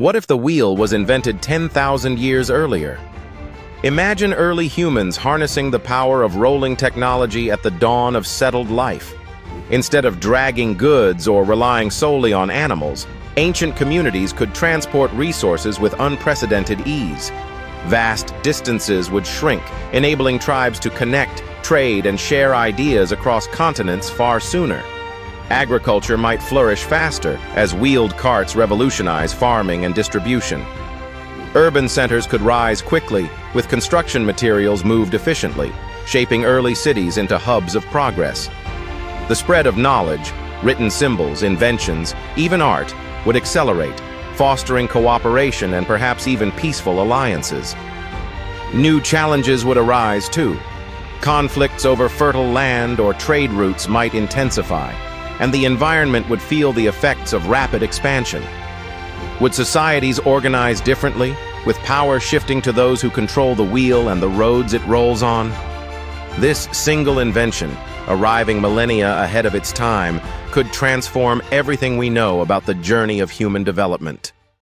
What if the wheel was invented 10,000 years earlier? Imagine early humans harnessing the power of rolling technology at the dawn of settled life. Instead of dragging goods or relying solely on animals, ancient communities could transport resources with unprecedented ease. Vast distances would shrink, enabling tribes to connect, trade, and share ideas across continents far sooner. Agriculture might flourish faster as wheeled carts revolutionize farming and distribution. Urban centers could rise quickly, with construction materials moved efficiently, shaping early cities into hubs of progress. The spread of knowledge, written symbols, inventions, even art, would accelerate, fostering cooperation and perhaps even peaceful alliances. New challenges would arise, too. Conflicts over fertile land or trade routes might intensify, and the environment would feel the effects of rapid expansion. Would societies organize differently, with power shifting to those who control the wheel and the roads it rolls on? This single invention, arriving millennia ahead of its time, could transform everything we know about the journey of human development.